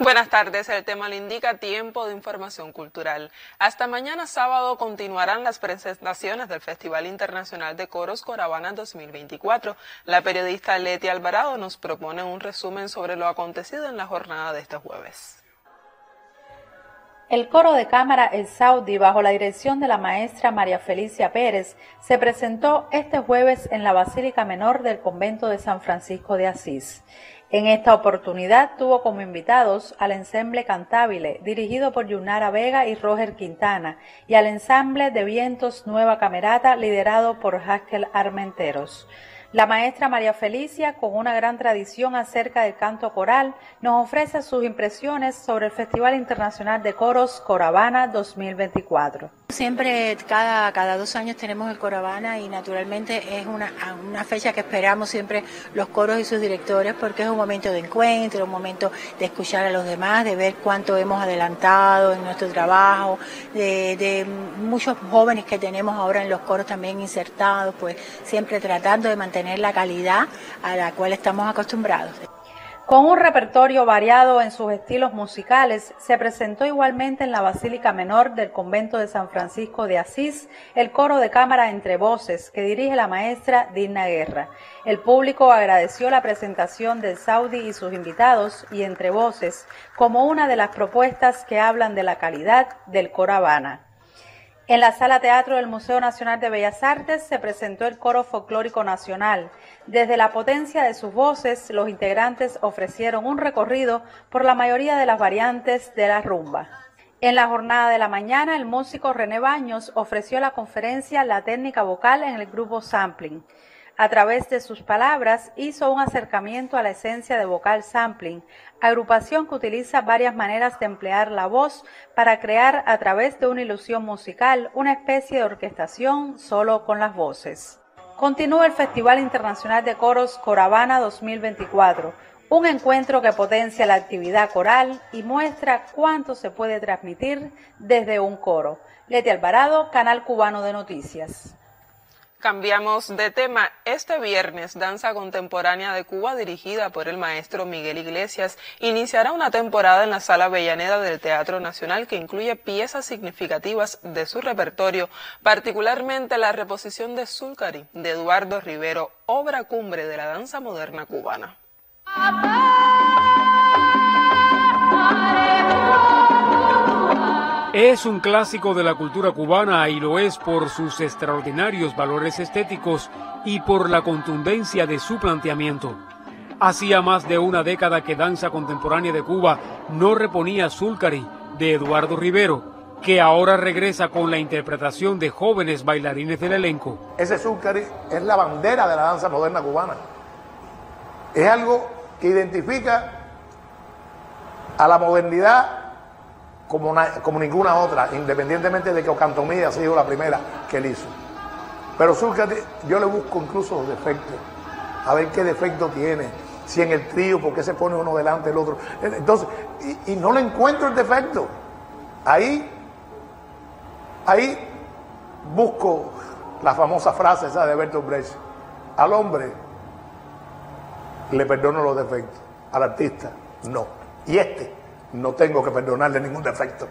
Buenas tardes, el tema le indica tiempo de información cultural. Hasta mañana sábado continuarán las presentaciones del Festival Internacional de Coros Coravana 2024. La periodista Leti Alvarado nos propone un resumen sobre lo acontecido en la jornada de este jueves. El coro de cámara El Saudi, bajo la dirección de la maestra María Felicia Pérez, se presentó este jueves en la Basílica Menor del Convento de San Francisco de Asís. En esta oportunidad tuvo como invitados al ensemble cantabile dirigido por Yunara Vega y Roger Quintana y al ensamble de vientos Nueva Camerata liderado por Haskell Armenteros. La maestra María Felicia, con una gran tradición acerca del canto coral, nos ofrece sus impresiones sobre el Festival Internacional de Coros Coravana 2024. Siempre, cada, cada dos años tenemos el Coravana y naturalmente es una, una fecha que esperamos siempre los coros y sus directores porque es un momento de encuentro, un momento de escuchar a los demás, de ver cuánto hemos adelantado en nuestro trabajo, de, de muchos jóvenes que tenemos ahora en los coros también insertados, pues siempre tratando de mantener la calidad a la cual estamos acostumbrados. Con un repertorio variado en sus estilos musicales, se presentó igualmente en la Basílica Menor del Convento de San Francisco de Asís el coro de cámara Entre Voces que dirige la maestra Dina Guerra. El público agradeció la presentación del Saudi y sus invitados y Entre Voces como una de las propuestas que hablan de la calidad del coro Habana. En la sala teatro del Museo Nacional de Bellas Artes se presentó el coro folclórico nacional. Desde la potencia de sus voces, los integrantes ofrecieron un recorrido por la mayoría de las variantes de la rumba. En la jornada de la mañana, el músico René Baños ofreció la conferencia La técnica vocal en el grupo Sampling a través de sus palabras, hizo un acercamiento a la esencia de vocal sampling, agrupación que utiliza varias maneras de emplear la voz para crear a través de una ilusión musical una especie de orquestación solo con las voces. Continúa el Festival Internacional de Coros Coravana 2024, un encuentro que potencia la actividad coral y muestra cuánto se puede transmitir desde un coro. Leti Alvarado, Canal Cubano de Noticias. Cambiamos de tema. Este viernes, Danza Contemporánea de Cuba, dirigida por el maestro Miguel Iglesias, iniciará una temporada en la Sala Avellaneda del Teatro Nacional que incluye piezas significativas de su repertorio, particularmente la reposición de Zulcari de Eduardo Rivero, obra cumbre de la danza moderna cubana. Es un clásico de la cultura cubana y lo es por sus extraordinarios valores estéticos y por la contundencia de su planteamiento. Hacía más de una década que Danza Contemporánea de Cuba no reponía Zulcari de Eduardo Rivero, que ahora regresa con la interpretación de jóvenes bailarines del elenco. Ese Zulcari es la bandera de la danza moderna cubana. Es algo que identifica a la modernidad como, como ninguna otra, independientemente de que Ocantomía ha sido la primera que él hizo. Pero Zúlcate, yo le busco incluso los defectos, a ver qué defecto tiene, si en el trío, por qué se pone uno delante del otro. Entonces, y, no le encuentro el defecto. Ahí, ahí busco la famosa frase esa de Bertolt Brecht. Al hombre le perdono los defectos, al artista no. Y este no tengo que perdonarle ningún defecto.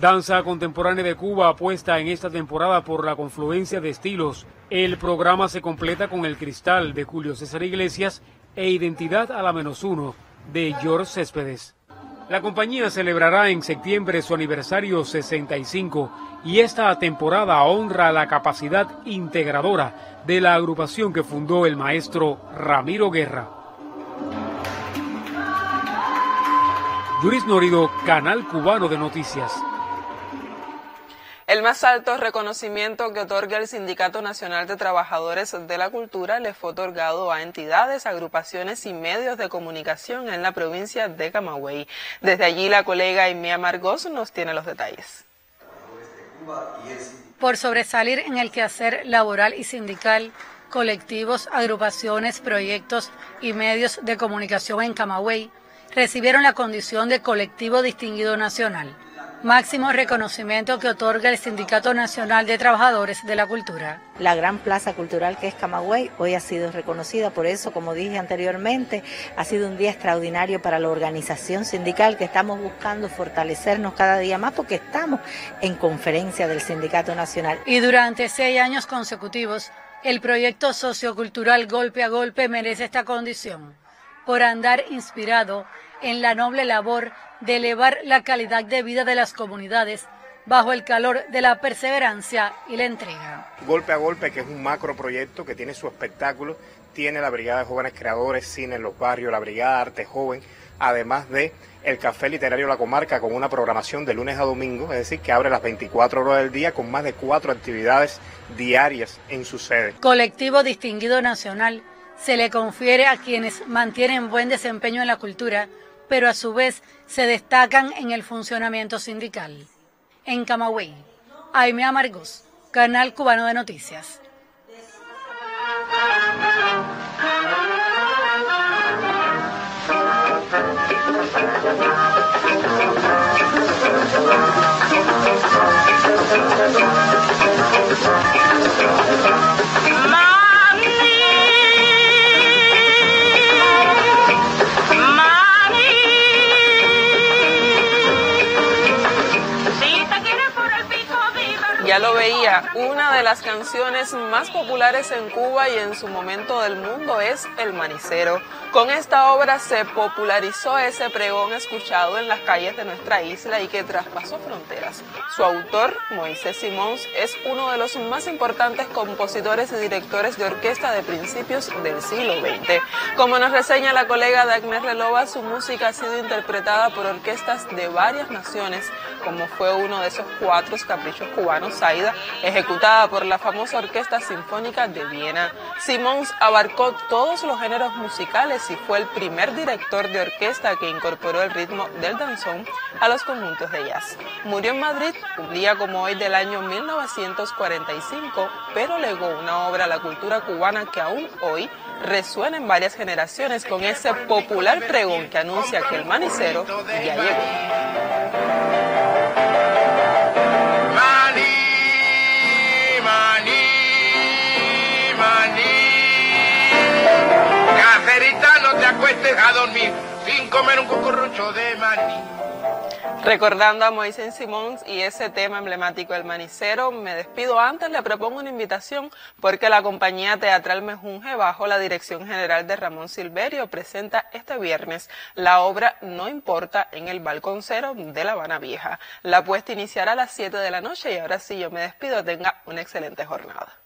Danza Contemporánea de Cuba apuesta en esta temporada por la confluencia de estilos. El programa se completa con El Cristal de Julio César Iglesias e Identidad a la menos uno de George Céspedes. La compañía celebrará en septiembre su aniversario 65 y esta temporada honra la capacidad integradora de la agrupación que fundó el maestro Ramiro Guerra. Luis Norido, Canal Cubano de Noticias. El más alto reconocimiento que otorga el Sindicato Nacional de Trabajadores de la Cultura le fue otorgado a entidades, agrupaciones y medios de comunicación en la provincia de Camagüey. Desde allí la colega Imia Margos nos tiene los detalles. Por sobresalir en el quehacer laboral y sindical, colectivos, agrupaciones, proyectos y medios de comunicación en Camagüey recibieron la condición de colectivo distinguido nacional. máximo reconocimiento que otorga el Sindicato Nacional de Trabajadores de la Cultura. La gran plaza cultural que es Camagüey hoy ha sido reconocida, por eso, como dije anteriormente, ha sido un día extraordinario para la organización sindical que estamos buscando fortalecernos cada día más porque estamos en conferencia del Sindicato Nacional. Y durante seis años consecutivos, el proyecto sociocultural Golpe a Golpe merece esta condición, por andar inspirado en la noble labor de elevar la calidad de vida de las comunidades bajo el calor de la perseverancia y la entrega. Golpe a Golpe, que es un macro proyecto que tiene su espectáculo, tiene la Brigada de Jóvenes Creadores, Cine en los Barrios, la Brigada Arte Joven, además de el Café Literario La Comarca con una programación de lunes a domingo, es decir, que abre las 24 horas del día con más de cuatro actividades diarias en su sede. Colectivo Distinguido Nacional se le confiere a quienes mantienen buen desempeño en la cultura, pero a su vez se destacan en el funcionamiento sindical. En Camagüey, Aime Amargos, Canal Cubano de Noticias. Ya lo veía, una de las canciones más populares en Cuba y en su momento del mundo es El Manicero. Con esta obra se popularizó ese pregón escuchado en las calles de nuestra isla y que traspasó fronteras. Su autor, Moisés Simons, es uno de los más importantes compositores y directores de orquesta de principios del siglo XX. Como nos reseña la colega Dagner Relova, su música ha sido interpretada por orquestas de varias naciones, como fue uno de esos cuatro caprichos cubanos, Saida, ejecutada por la famosa Orquesta Sinfónica de Viena. Simons abarcó todos los géneros musicales y fue el primer director de orquesta que incorporó el ritmo del danzón a los conjuntos de jazz. Murió en Madrid un día como hoy del año 1945, pero legó una obra a la cultura cubana que aún hoy resuena en varias generaciones con ese popular pregón que anuncia que el manicero ya llegó. A dormir sin comer un cucurrucho de maní. Recordando a Moisés Simons y ese tema emblemático del manicero, me despido antes, le propongo una invitación porque la compañía teatral Mejunje, bajo la dirección general de Ramón Silverio, presenta este viernes la obra No Importa en el Balcón Cero de La Habana Vieja. La puesta iniciará a las 7 de la noche y ahora sí yo me despido, tenga una excelente jornada.